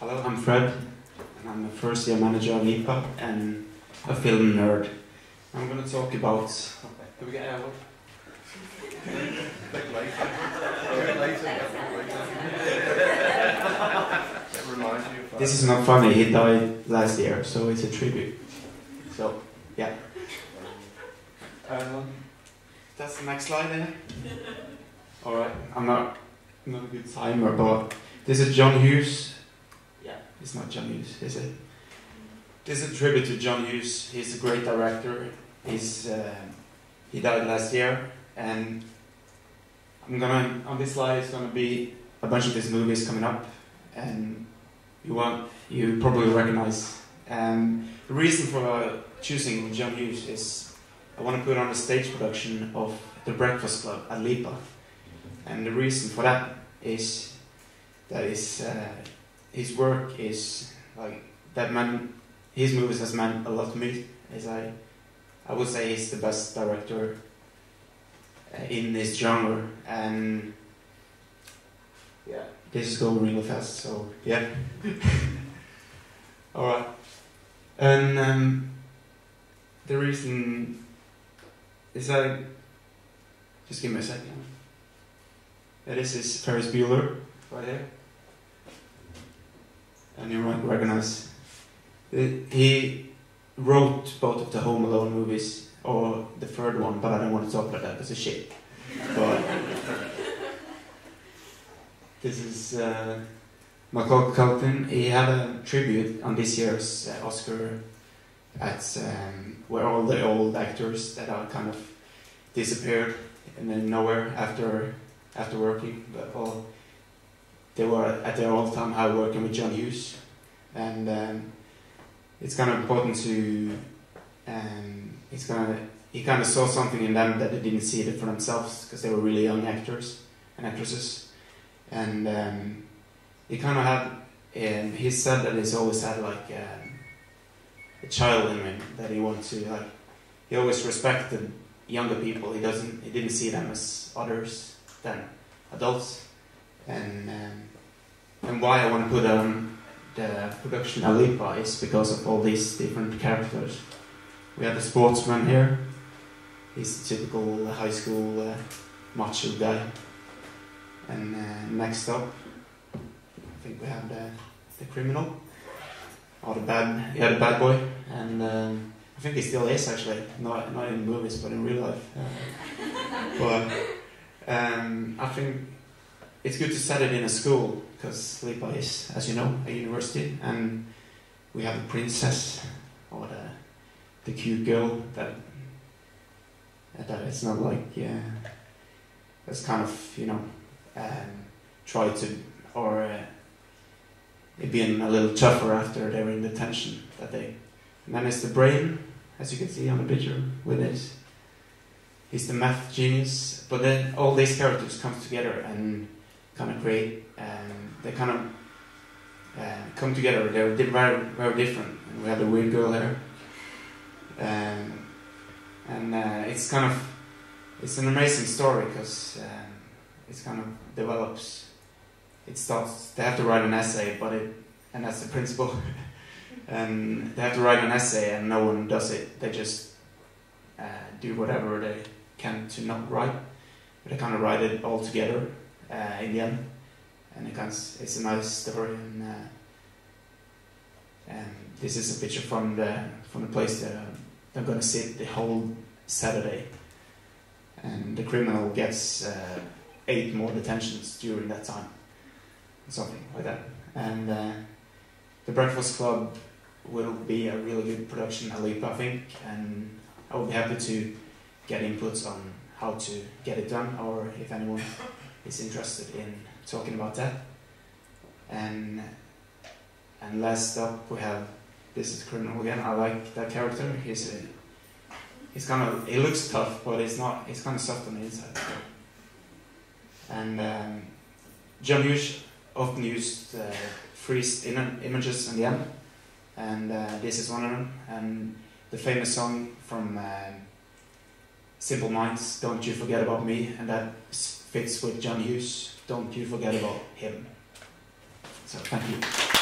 Hello, I'm Fred, and I'm a first year manager at LIPA and a film nerd. I'm going to talk about. Do we get out? This is not funny, he died last year, so it's a tribute. So, yeah. Um, that's the next slide there. Alright, I'm not, I'm not a good timer, but this is John Hughes. It's not John Hughes, is it? This is a tribute to John Hughes. He's a great director. He's, uh, he died last year, and I'm gonna, on this slide, it's gonna be a bunch of his movies coming up, and you want, you probably recognize. Um, the reason for uh, choosing John Hughes is I want to put on a stage production of The Breakfast Club at LIPA. And the reason for that is that is, uh, his work is like that man, his movies has meant a lot to me. As I, I would say he's the best director uh, in this genre. And yeah, this is going really fast, so yeah. Alright. And um, the reason is that. Just give me a second. Yeah, this is Ferris Bueller, right here. And you might recognize. He wrote both of the Home Alone movies, or the third one, but I don't want to talk about that, because it's a shit. But. This is uh, Macaulay Culkin. He had a tribute on this year's uh, Oscar at um, where all the old actors that are kind of disappeared and then nowhere after after working, but all they were at their all time high working with John Hughes, and um, it's kind of important to um, it's kind of he kind of saw something in them that they didn't see it for themselves because they were really young actors and actresses. And um, he kind of had um, he said that he's always had like um, a child in him that he wanted to like he always respected younger people. He doesn't he didn't see them as others than adults and um, and why I want to put on the production a LIPA is because of all these different characters. We have the sportsman here. He's the typical high school uh, macho guy. And uh, next up, I think we have the, the criminal, or the bad, yeah, the bad boy, and um, I think he still is actually, not not in movies, but in real life. Uh, but um, I think it's good to set it in a school because LIPA is, as you know, a university, and we have the princess or the the cute girl that that it's not like yeah, that's kind of you know um, try to, or uh, being a little tougher after they're in detention that they. And then it's the brain, as you can see on the picture with it. He's the math genius, but then all these characters come together and kind of create. Um, they kind of uh, come together. They were very, very different. And we had the weird girl there, um, and uh, it's kind of it's an amazing story because. Um, it kind of develops. It starts. They have to write an essay, but it and that's the principle. and they have to write an essay, and no one does it. They just uh, do whatever they can to not write. But they kind of write it all together uh, in the end, and it of, it's a nice story. And, uh, and this is a picture from the from the place that they're going to sit the whole Saturday, and the criminal gets uh, eight more detentions during that time, something like that. And uh, the Breakfast Club will be a really good production, a leap, I think, and I will be happy to get inputs on how to get it done, or if anyone is interested in talking about that. And and last up we have this is criminal again. I like that character. He's a, he's kind of he looks tough, but he's not. He's kind of soft on the inside. And um, John Hughes often used uh, freeze images in the end, and uh, this is one of them. And the famous song from uh, Simple Minds, "Don't You Forget About Me," and that fits with John Hughes. Don't you forget about him. So thank you.